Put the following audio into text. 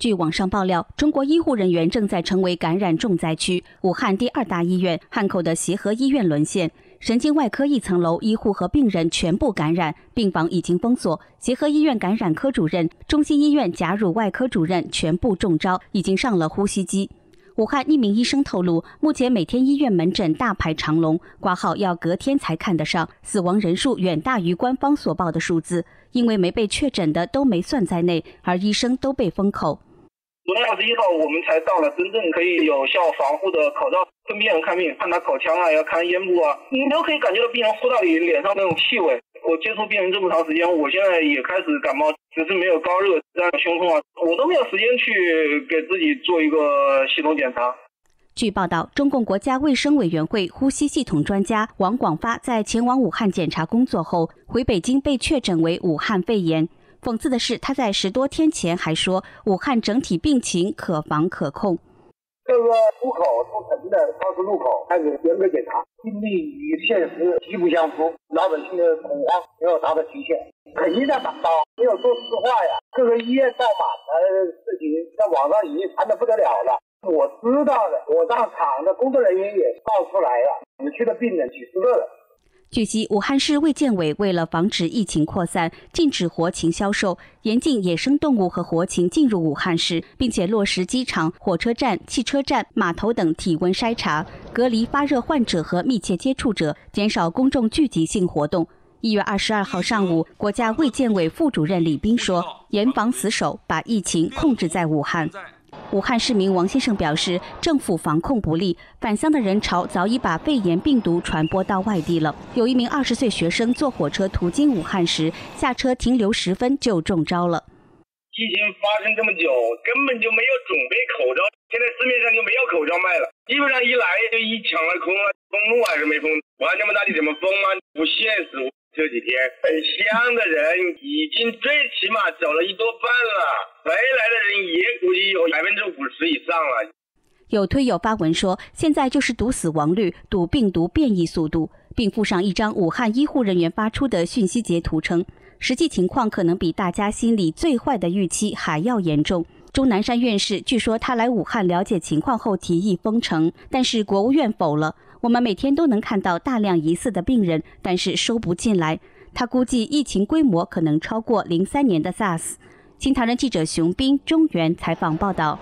据网上爆料，中国医护人员正在成为感染重灾区。武汉第二大医院汉口的协和医院沦陷，神经外科一层楼医护和病人全部感染，病房已经封锁。协和医院感染科主任、中心医院甲乳外科主任全部中招，已经上了呼吸机。武汉一名医生透露，目前每天医院门诊大排长龙，挂号要隔天才看得上，死亡人数远大于官方所报的数字，因为没被确诊的都没算在内，而医生都被封口。昨天二十一号，我们才到了真正可以有效防护的口罩，跟病人看病，看他口腔啊，要看咽部啊，你都可以感觉到病人呼到你脸上那种气味。我接触病人这么长时间，我现在也开始感冒，只是没有高热、这样胸痛啊，我都没有时间去给自己做一个系统检查。据报道，中共国家卫生委员会呼吸系统专家王广发在前往武汉检查工作后，回北京被确诊为武汉肺炎。讽刺的是，他在十多天前还说武汉整体病情可防可控。各个出口出城的高速路口开始严格检查，病例与现实极不相符，老百姓的恐慌没有达到极限，肯定在反包，没有说实话呀。各个医院爆满的事情在网上已经传的不得了了，我知道的，我让厂的工作人员也爆出来了，死去的病人几十个了。据悉，武汉市卫健委为了防止疫情扩散，禁止活禽销售，严禁野生动物和活禽进入武汉市，并且落实机场、火车站、汽车站、码头等体温筛查，隔离发热患者和密切接触者，减少公众聚集性活动。一月二十二号上午，国家卫健委副主任李斌说：“严防死守，把疫情控制在武汉。”武汉市民王先生表示，政府防控不力，返乡的人潮早已把肺炎病毒传播到外地了。有一名二十岁学生坐火车途经武汉时，下车停留十分就中招了。疫情发生这么久，根本就没有准备口罩，现在市面上就没有口罩卖了，基本上一来就一抢而空了。封路还是没封？武汉这么大地怎么封啊？不现实。这几天返乡的人已经最起码走了一多半了，回来的人也估计有百分之五十以上了。有推友发文说，现在就是赌死亡率，赌病毒变异速度，并附上一张武汉医护人员发出的讯息截图，称实际情况可能比大家心里最坏的预期还要严重。钟南山院士据说他来武汉了解情况后提议封城，但是国务院否了。我们每天都能看到大量疑似的病人，但是收不进来。他估计疫情规模可能超过零三年的 SARS。新唐人记者熊斌、中原采访报道。